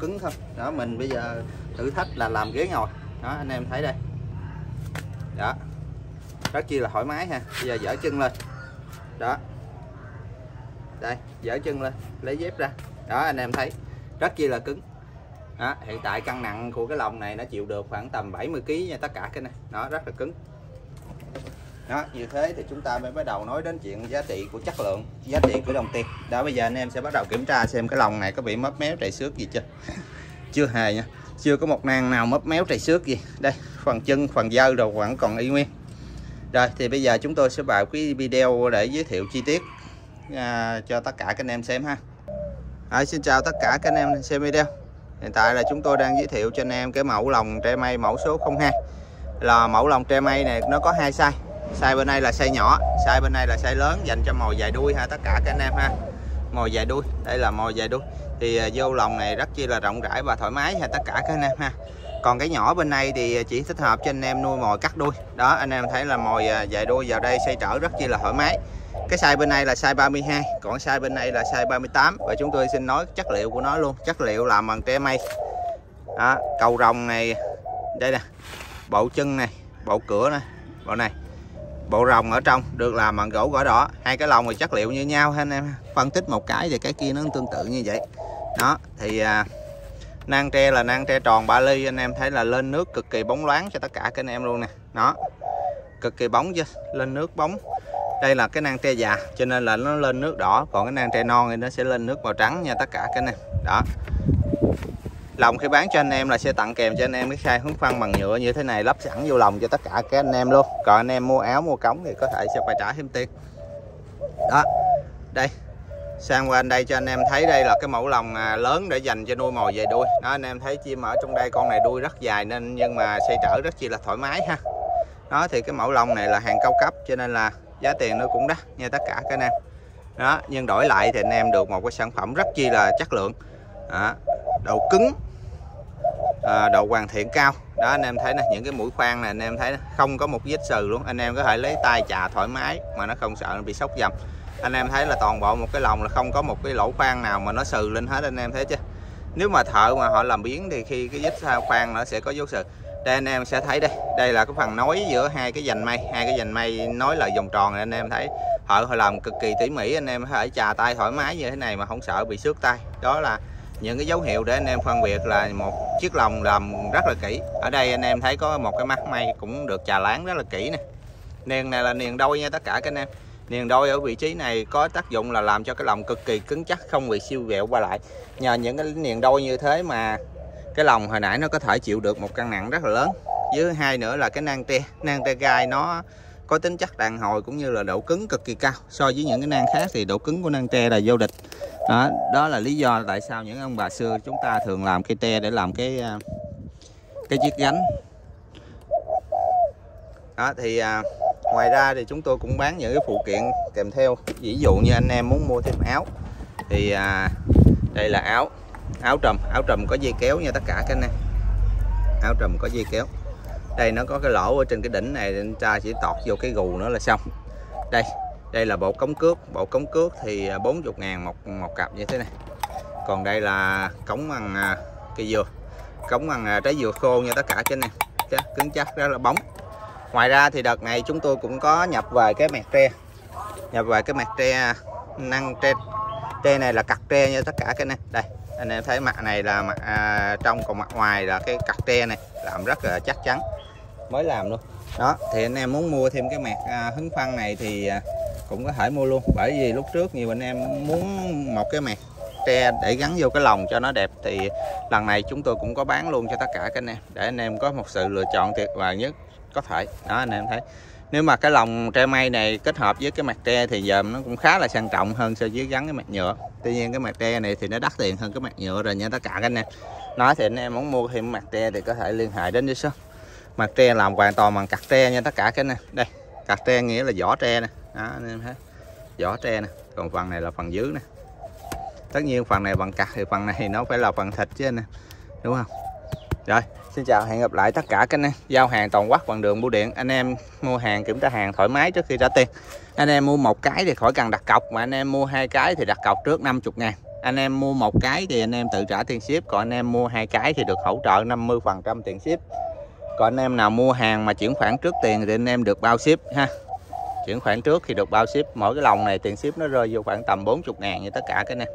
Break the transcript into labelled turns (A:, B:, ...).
A: cứng thôi. Đó mình bây giờ thử thách là làm ghế ngồi. Đó anh em thấy đây. Đó. Rất chi là thoải mái ha. Bây giờ dở chân lên. Đó. Đây dở chân lên. Lấy dép ra. Đó anh em thấy. Rất chi là cứng. Đó, hiện tại cân nặng của cái lồng này nó chịu được khoảng tầm 70 kg nha tất cả cái này. Nó rất là cứng đó như thế thì chúng ta mới bắt đầu nói đến chuyện giá trị của chất lượng giá trị của đồng tiền. Đó bây giờ anh em sẽ bắt đầu kiểm tra xem cái lồng này có bị mấp méo trầy xước gì chưa? Chưa hề nha chưa có một nang nào mấp méo trầy xước gì. Đây phần chân phần dơ rồi vẫn còn y nguyên. Rồi thì bây giờ chúng tôi sẽ vào cái video để giới thiệu chi tiết à, cho tất cả các anh em xem ha. À, xin chào tất cả các anh em xem video. Hiện tại là chúng tôi đang giới thiệu cho anh em cái mẫu lồng tre mây mẫu số 02 là mẫu lồng tre mây này nó có hai size size bên đây là size nhỏ size bên đây là size lớn dành cho mồi dài đuôi ha tất cả các anh em ha. Mồi dài đuôi đây là mồi dài đuôi. Thì à, vô lồng này rất chi là rộng rãi và thoải mái ha tất cả các anh em ha. Còn cái nhỏ bên này thì chỉ thích hợp cho anh em nuôi mồi cắt đuôi. Đó anh em thấy là mồi à, dài đuôi vào đây xây trở rất chi là thoải mái. Cái size bên này là size 32 còn size bên này là size 38 và chúng tôi xin nói chất liệu của nó luôn chất liệu làm bằng tre mây. Đó, cầu rồng này đây nè bộ chân này bộ cửa này bộ này bộ rồng ở trong được làm bằng gỗ gõ đỏ. Hai cái lồng thì chất liệu như nhau anh em phân tích một cái thì cái kia nó tương tự như vậy. Đó thì à, nang tre là nang tre tròn ba ly anh em thấy là lên nước cực kỳ bóng loáng cho tất cả các anh em luôn nè. Nó cực kỳ bóng chứ lên nước bóng. Đây là cái nang tre già cho nên là nó lên nước đỏ còn cái nang tre non thì nó sẽ lên nước màu trắng nha tất cả các anh em. Đó lòng khi bán cho anh em là sẽ tặng kèm cho anh em cái khai hướng phân bằng nhựa như thế này lắp sẵn vô lòng cho tất cả các anh em luôn. Còn anh em mua áo mua cống thì có thể sẽ phải trả thêm tiền. Đó đây. Sang qua anh đây cho anh em thấy đây là cái mẫu lòng à, lớn để dành cho nuôi mồi về đuôi. Đó anh em thấy chim ở trong đây con này đuôi rất dài nên nhưng mà xây trở rất chi là thoải mái ha. Đó thì cái mẫu lông này là hàng cao cấp cho nên là giá tiền nó cũng đắt nha tất cả các anh em. Đó nhưng đổi lại thì anh em được một cái sản phẩm rất chi là chất lượng. Đó, độ cứng à, độ hoàn thiện cao. Đó anh em thấy nè những cái mũi khoan này anh em thấy không có một vết sừ luôn. Anh em có thể lấy tay chà thoải mái mà nó không sợ nó bị sốc dầm. Anh em thấy là toàn bộ một cái lồng là không có một cái lỗ khoan nào mà nó sừ lên hết anh em thấy chứ nếu mà thợ mà họ làm biến thì khi cái vết khoan nó sẽ có dấu sừ đây anh em sẽ thấy đây. Đây là cái phần nối giữa hai cái dành mây hai cái dành mây nối lại vòng tròn này anh em thấy. Họ họ làm cực kỳ tỉ mỉ anh em có thể chà tay thoải mái như thế này mà không sợ bị xước tay. Đó là những cái dấu hiệu để anh em phân biệt là một chiếc lồng làm rất là kỹ. Ở đây anh em thấy có một cái mắt may cũng được trà láng rất là kỹ nè. Niền này là niền đôi nha tất cả các anh em. Niền đôi ở vị trí này có tác dụng là làm cho cái lồng cực kỳ cứng chắc, không bị siêu vẹo qua lại. Nhờ những cái niền đôi như thế mà cái lồng hồi nãy nó có thể chịu được một cân nặng rất là lớn. Với hai nữa là cái nang te. Nang te gai nó có tính chất đàn hồi cũng như là độ cứng cực kỳ cao. So với những cái nang khác thì độ cứng của nang tre là vô địch. Đó, đó là lý do tại sao những ông bà xưa chúng ta thường làm cây tre để làm cái à, cái chiếc gánh. Đó thì à, ngoài ra thì chúng tôi cũng bán những cái phụ kiện kèm theo. Ví dụ như anh em muốn mua thêm áo thì à, đây là áo áo trùm. Áo trùm có dây kéo nha tất cả các anh em. Áo trùm có dây kéo đây nó có cái lỗ ở trên cái đỉnh này nên ta chỉ tọt vô cái gù nữa là xong. Đây đây là bộ cống cước. Bộ cống cước thì à, 40 ngàn một một cặp như thế này. Còn đây là cống bằng à, cây dừa. Cống bằng à, trái dừa khô nha tất cả trên này. Cứng chắc rất là bóng. Ngoài ra thì đợt này chúng tôi cũng có nhập về cái mẹt tre. Nhập về cái mẹt tre à, năng tre. Tre này là cặt tre nha tất cả cái này. Đây anh em thấy mặt này là mặt à, trong còn mặt ngoài là cái cặt tre này. Làm rất là chắc chắn mới làm luôn. Đó thì anh em muốn mua thêm cái mặt à, hứng phân này thì à, cũng có thể mua luôn. Bởi vì lúc trước nhiều anh em muốn một cái mặt tre để gắn vô cái lồng cho nó đẹp thì lần này chúng tôi cũng có bán luôn cho tất cả các anh em để anh em có một sự lựa chọn tuyệt vời nhất có thể. Đó anh em thấy. Nếu mà cái lồng tre mây này kết hợp với cái mặt tre thì giờ nó cũng khá là sang trọng hơn so với gắn cái mặt nhựa. Tuy nhiên cái mặt tre này thì nó đắt tiền hơn cái mặt nhựa rồi nha tất cả các anh em. Nói thì anh em muốn mua thêm mặt tre thì có thể liên hệ đến với số mặt tre làm hoàn toàn bằng cặt tre nha, tất cả cái này. Đây cặt tre nghĩa là vỏ tre nè. Đó, anh em thấy. Vỏ tre nè. Còn phần này là phần dưới nè. Tất nhiên phần này bằng cặt thì phần này nó phải là phần thịt chứ anh đúng không? Rồi, xin chào, hẹn gặp lại tất cả các anh em. Giao hàng toàn quốc bằng đường bưu điện. Anh em mua hàng kiểm tra hàng thoải mái trước khi trả tiền. Anh em mua một cái thì khỏi cần đặt cọc, mà anh em mua hai cái thì đặt cọc trước 50 ngàn. Anh em mua một cái thì anh em tự trả tiền ship, còn anh em mua hai cái thì được hỗ trợ 50 phần trăm tiền ship còn anh em nào mua hàng mà chuyển khoản trước tiền thì anh em được bao ship ha. Chuyển khoản trước thì được bao ship. Mỗi cái lồng này tiền ship nó rơi vô khoảng tầm 40 ngàn như tất cả cái này